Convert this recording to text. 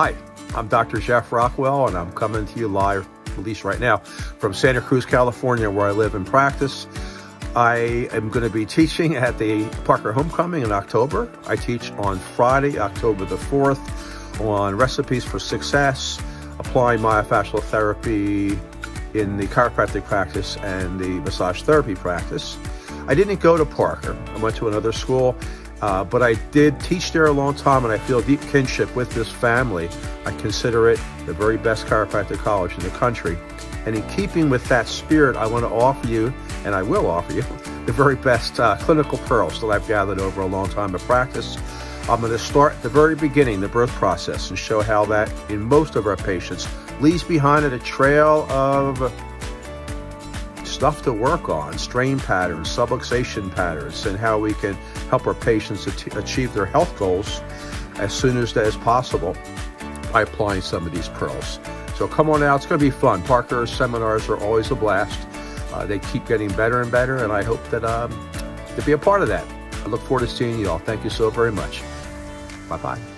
Hi, I'm Dr. Jeff Rockwell, and I'm coming to you live, at least right now, from Santa Cruz, California, where I live and practice. I am going to be teaching at the Parker Homecoming in October. I teach on Friday, October the 4th, on recipes for success, applying myofascial therapy in the chiropractic practice and the massage therapy practice. I didn't go to Parker. I went to another school uh, but I did teach there a long time and I feel deep kinship with this family. I consider it the very best chiropractic college in the country. And in keeping with that spirit, I want to offer you, and I will offer you, the very best uh, clinical pearls that I've gathered over a long time of practice. I'm going to start at the very beginning, the birth process, and show how that, in most of our patients, leaves behind it a trail of stuff to work on, strain patterns, subluxation patterns, and how we can help our patients achieve their health goals as soon as possible by applying some of these pearls. So come on out, it's going to be fun. Parker seminars are always a blast. Uh, they keep getting better and better, and I hope that um, to be a part of that. I look forward to seeing you all. Thank you so very much. Bye-bye.